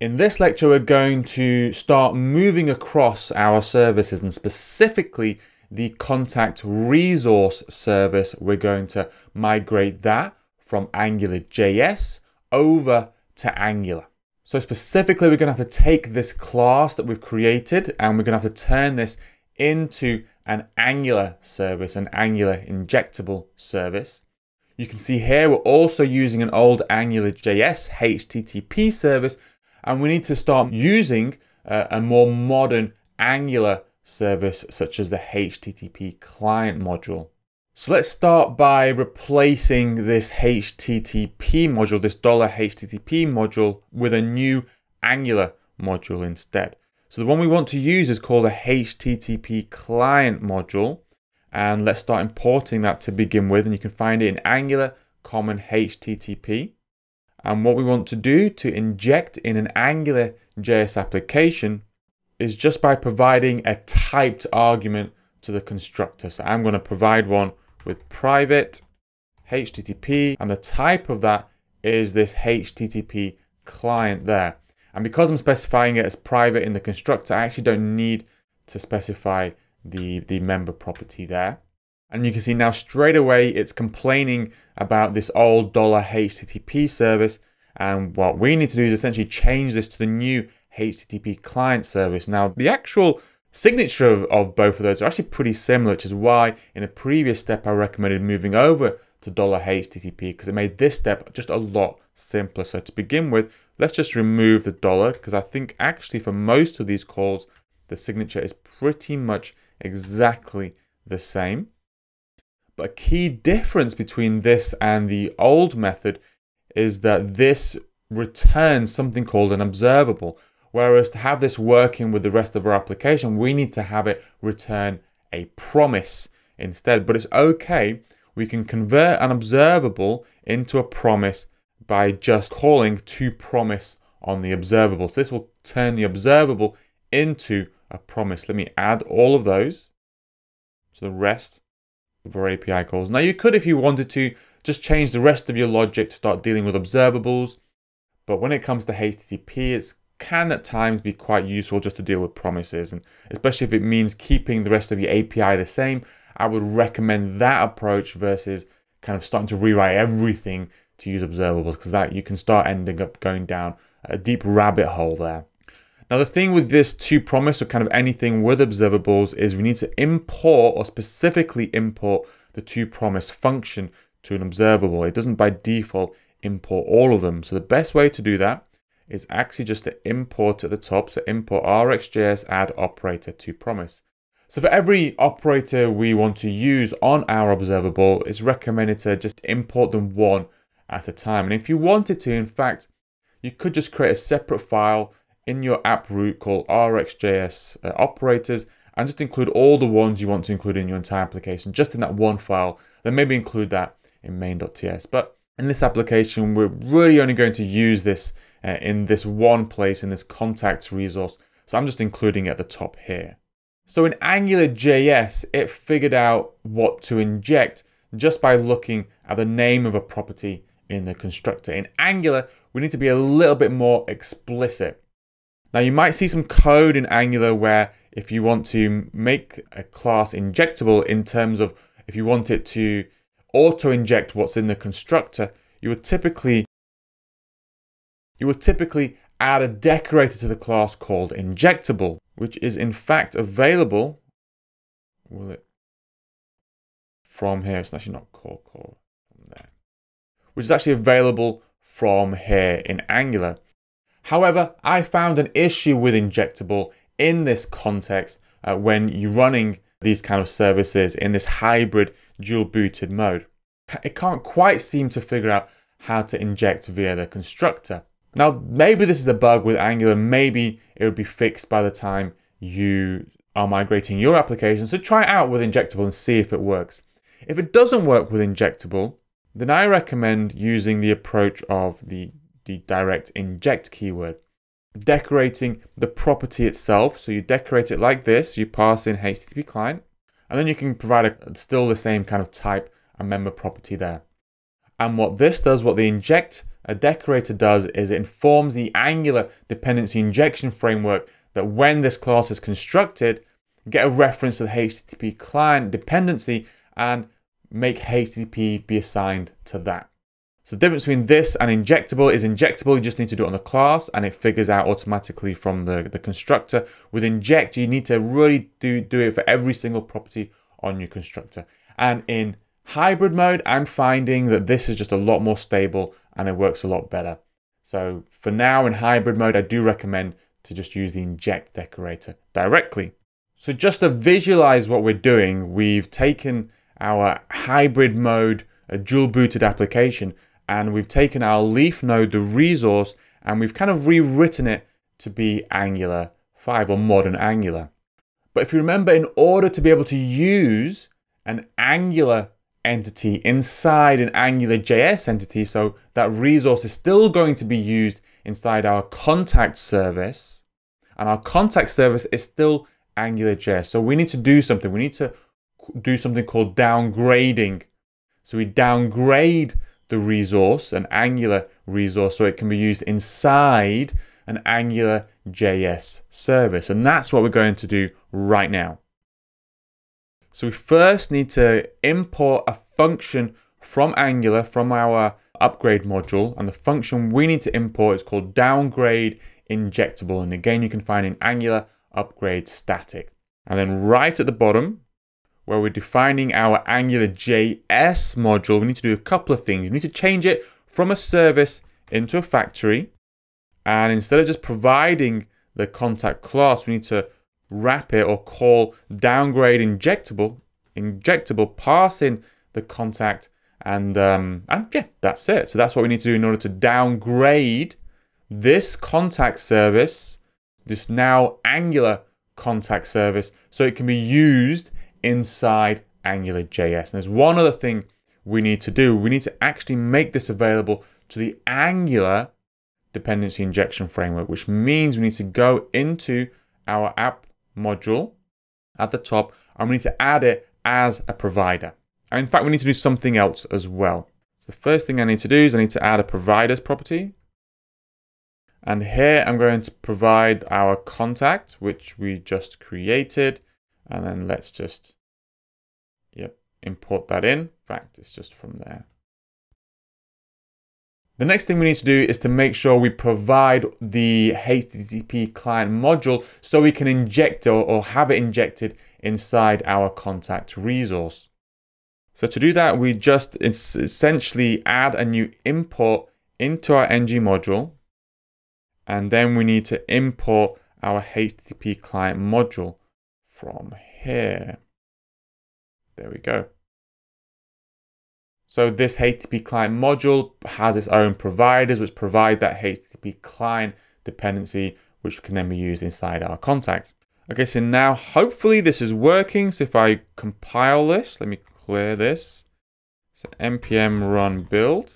In this lecture, we're going to start moving across our services and specifically the contact resource service. We're going to migrate that from AngularJS over to Angular. So specifically, we're going to have to take this class that we've created and we're going to have to turn this into an Angular service, an Angular injectable service. You can see here we're also using an old AngularJS HTTP service and we need to start using uh, a more modern Angular service such as the HTTP client module. So let's start by replacing this HTTP module, this $HTTP module, with a new Angular module instead. So the one we want to use is called a HTTP client module. And let's start importing that to begin with. And you can find it in Angular Common HTTP. And what we want to do to inject in an Angular JS application is just by providing a typed argument to the constructor. So I'm going to provide one with private HTTP and the type of that is this HTTP client there. And because I'm specifying it as private in the constructor, I actually don't need to specify the, the member property there. And you can see now straight away it's complaining about this old dollar $HTTP service. And what we need to do is essentially change this to the new HTTP client service. Now, the actual signature of, of both of those are actually pretty similar, which is why in a previous step I recommended moving over to dollar $HTTP because it made this step just a lot simpler. So to begin with, let's just remove the dollar because I think actually for most of these calls, the signature is pretty much exactly the same. But a key difference between this and the old method is that this returns something called an observable. Whereas to have this working with the rest of our application, we need to have it return a promise instead. But it's okay. We can convert an observable into a promise by just calling to promise on the observable. So this will turn the observable into a promise. Let me add all of those to the rest of our API calls. Now you could, if you wanted to, just change the rest of your logic to start dealing with observables. But when it comes to HTTP, it's can at times be quite useful just to deal with promises and especially if it means keeping the rest of your API the same I would recommend that approach versus kind of starting to rewrite everything to use observables because that you can start ending up going down a deep rabbit hole there. Now the thing with this to promise or kind of anything with observables is we need to import or specifically import the to promise function to an observable. It doesn't by default import all of them. So the best way to do that is actually just to import at the top. So import rxjs add operator to promise. So for every operator we want to use on our observable, it's recommended to just import them one at a time. And if you wanted to, in fact, you could just create a separate file in your app root called rxjs uh, operators and just include all the ones you want to include in your entire application just in that one file. Then maybe include that in main.ts. But in this application, we're really only going to use this uh, in this one place in this contacts resource. So I'm just including it at the top here. So in AngularJS, it figured out what to inject just by looking at the name of a property in the constructor. In Angular, we need to be a little bit more explicit. Now you might see some code in Angular where if you want to make a class injectable in terms of if you want it to auto inject what's in the constructor, you would typically you would typically add a decorator to the class called injectable, which is in fact available will it from here. It's actually not called call from there, which is actually available from here in Angular. However, I found an issue with injectable in this context uh, when you're running these kind of services in this hybrid dual booted mode. It can't quite seem to figure out how to inject via the constructor. Now, maybe this is a bug with Angular. Maybe it would be fixed by the time you are migrating your application. So try it out with Injectable and see if it works. If it doesn't work with Injectable, then I recommend using the approach of the, the direct inject keyword. Decorating the property itself. So you decorate it like this. You pass in HTTP client. And then you can provide a, still the same kind of type and member property there. And what this does, what the inject a decorator does, is it informs the Angular dependency injection framework that when this class is constructed, get a reference to the HTTP client dependency and make HTTP be assigned to that. So the difference between this and injectable is injectable, you just need to do it on the class and it figures out automatically from the, the constructor. With inject, you need to really do, do it for every single property on your constructor. And in hybrid mode, I'm finding that this is just a lot more stable and it works a lot better. So for now in hybrid mode, I do recommend to just use the inject decorator directly. So just to visualize what we're doing, we've taken our hybrid mode, a dual booted application, and we've taken our leaf node, the resource, and we've kind of rewritten it to be Angular 5 or modern Angular. But if you remember, in order to be able to use an Angular entity inside an Angular JS entity, so that resource is still going to be used inside our contact service, and our contact service is still Angular JS. So we need to do something. We need to do something called downgrading. So we downgrade the resource, an Angular resource, so it can be used inside an Angular JS service. And that's what we're going to do right now. So we first need to import a function from Angular from our upgrade module. And the function we need to import is called downgrade injectable. And again, you can find in Angular upgrade static. And then right at the bottom, where we're defining our Angular JS module, we need to do a couple of things. We need to change it from a service into a factory. And instead of just providing the contact class, we need to wrap it or call downgrade injectable, injectable, pass in the contact, and, um, and yeah, that's it. So that's what we need to do in order to downgrade this contact service, this now Angular contact service, so it can be used inside AngularJS. And there's one other thing we need to do. We need to actually make this available to the Angular dependency injection framework, which means we need to go into our app module at the top and we need to add it as a provider. And in fact, we need to do something else as well. So the first thing I need to do is I need to add a providers property. And here I'm going to provide our contact, which we just created. And then let's just, yep, import that in. In fact, it's just from there. The next thing we need to do is to make sure we provide the HTTP client module so we can inject or, or have it injected inside our contact resource. So to do that, we just essentially add a new import into our ng module. And then we need to import our HTTP client module from here. There we go. So this HTTP client module has its own providers which provide that HTTP client dependency which can then be used inside our contact. Okay, so now hopefully this is working. So if I compile this, let me clear this. So npm run build.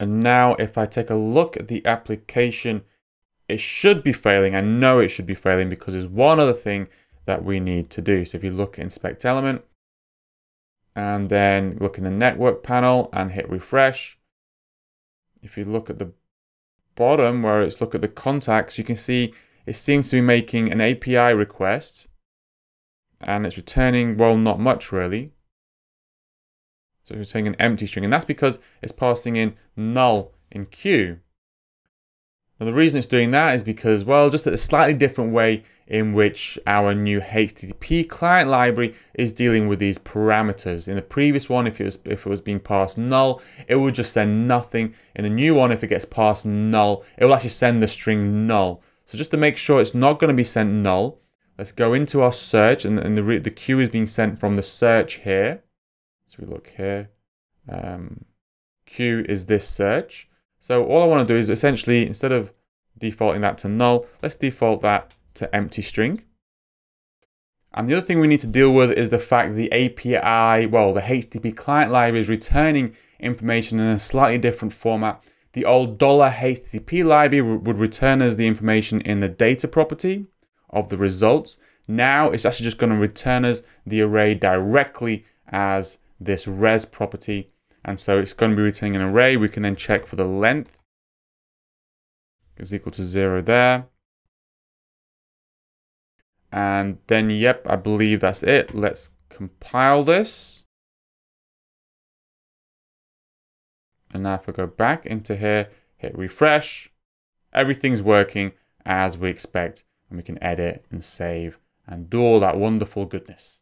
And now if I take a look at the application, it should be failing. I know it should be failing because there's one other thing that we need to do. So if you look at inspect element and then look in the network panel and hit refresh. If you look at the bottom where it's look at the contacts, you can see it seems to be making an API request and it's returning, well, not much really. So it's returning an empty string and that's because it's passing in null in queue. Now the reason it's doing that is because, well, just a slightly different way in which our new HTTP client library is dealing with these parameters. In the previous one, if it was if it was being passed null, it would just send nothing. In the new one, if it gets passed null, it will actually send the string null. So just to make sure it's not going to be sent null, let's go into our search, and, and the the queue is being sent from the search here. So we look here. Um, queue is this search. So all I want to do is essentially, instead of defaulting that to null, let's default that to empty string. And the other thing we need to deal with is the fact the API, well, the HTTP client library is returning information in a slightly different format. The old dollar $HTTP library would return us the information in the data property of the results. Now it's actually just going to return us the array directly as this res property. And so it's going to be returning an array. We can then check for the length is equal to zero there. And then, yep, I believe that's it. Let's compile this. And now if I go back into here, hit refresh, everything's working as we expect. And we can edit and save and do all that wonderful goodness.